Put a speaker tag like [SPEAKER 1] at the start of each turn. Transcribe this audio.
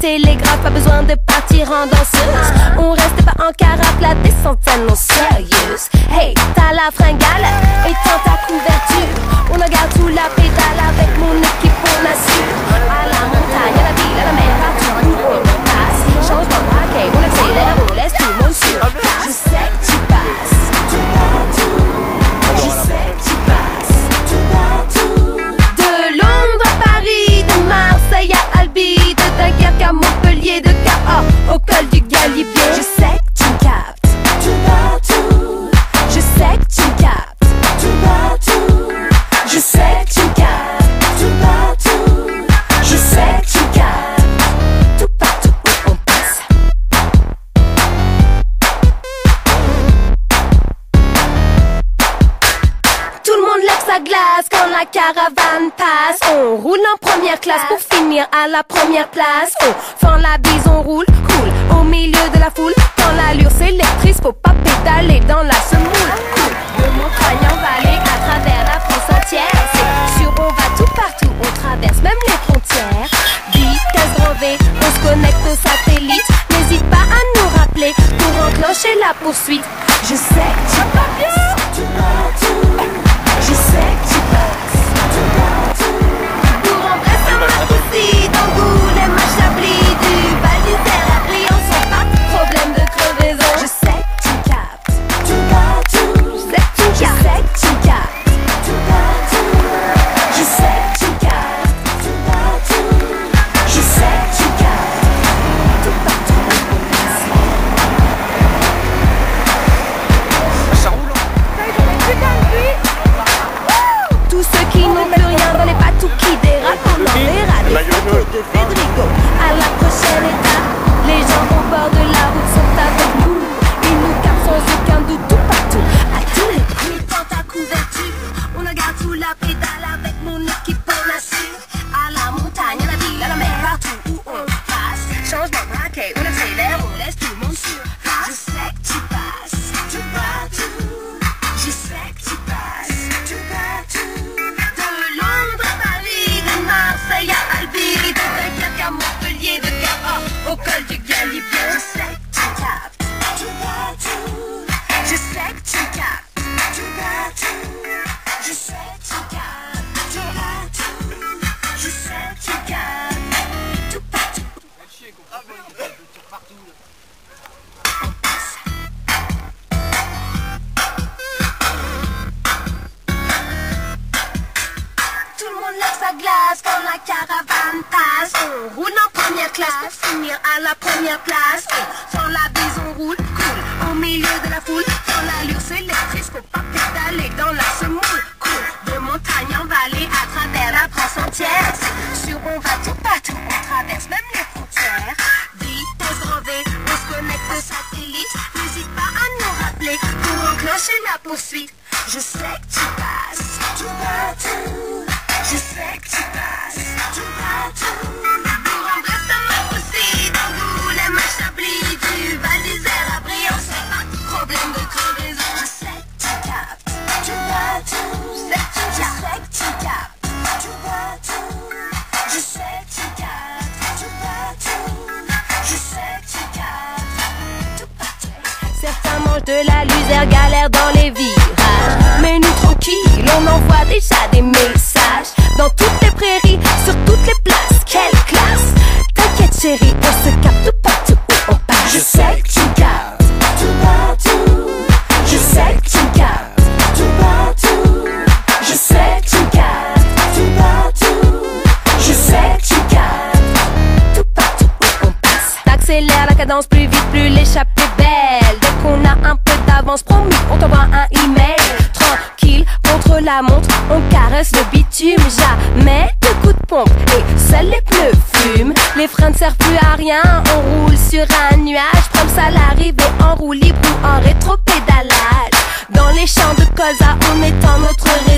[SPEAKER 1] télégraphe, pas besoin de partir en danseuse. On reste pas en carafe, la descente annonce sérieuse. Hey, t'as la fringue la caravane passe. On roule en première classe pour finir à la première place. On fend la bise, on roule, cool. Au milieu de la foule, quand l'allure s'électrise, faut pas pédaler dans la semoule. Cool. De montagne en vallée, à travers la France entière. C'est sûr, on va tout partout, on traverse même les frontières. Vitesse grand V, on se connecte au satellite. N'hésite pas à nous rappeler pour enclencher la poursuite. Je sais que tu vas bien. glace quand la caravane passe. On roule en première classe, finir à la première place. Oh, sans la bise, on roule cool au milieu de la foule. de la luzère, galère dans les virages. Mais nous tranquilles, on envoie déjà des messages dans toutes les prairies, sur toutes les places. Quelle classe T'inquiète chérie, on se capte partout où on passe. Je sais que tu gardes tout partout. Je sais que tu gardes tout partout. Je sais que tu gardes tout partout. Je sais que tu gardes tout partout où on passe. T'accélères la cadence plus vite Les freins ne servent plus à rien, on roule sur un nuage. Comme ça l'arrivée en roulis ou en rétro-pédalage. Dans les champs de Cosa, on étend notre